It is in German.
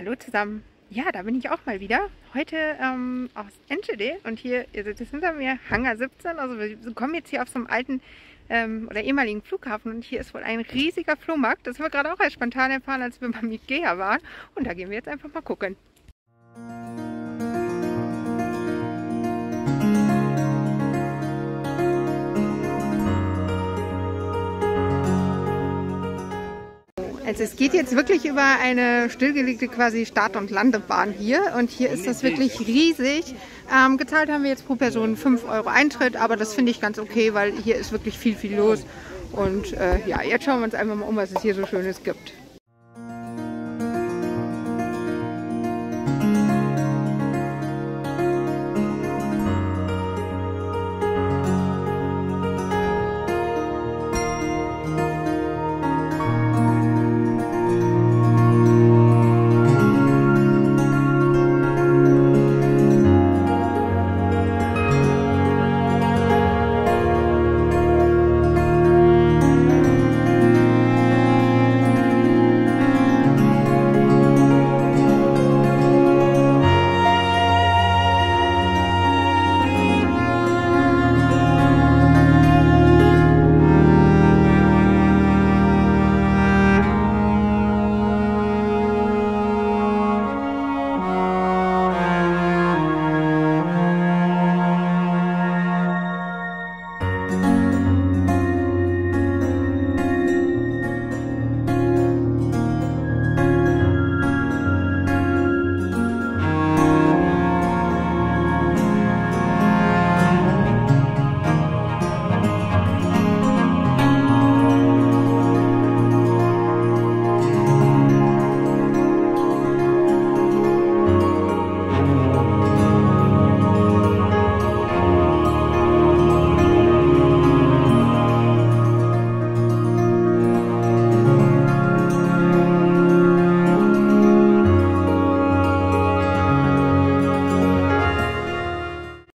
Hallo zusammen. Ja, da bin ich auch mal wieder. Heute ähm, aus Enschede und hier, ihr seht es hinter mir, Hangar 17. Also wir kommen jetzt hier auf so einem alten ähm, oder ehemaligen Flughafen und hier ist wohl ein riesiger Flohmarkt. Das haben wir gerade auch erst spontan erfahren, als wir beim Ikea waren. Und da gehen wir jetzt einfach mal gucken. Also es geht jetzt wirklich über eine stillgelegte quasi Start- und Landebahn hier und hier ist das wirklich riesig. Ähm, gezahlt haben wir jetzt pro Person 5 Euro Eintritt, aber das finde ich ganz okay, weil hier ist wirklich viel, viel los. Und äh, ja, jetzt schauen wir uns einfach mal um, was es hier so Schönes gibt.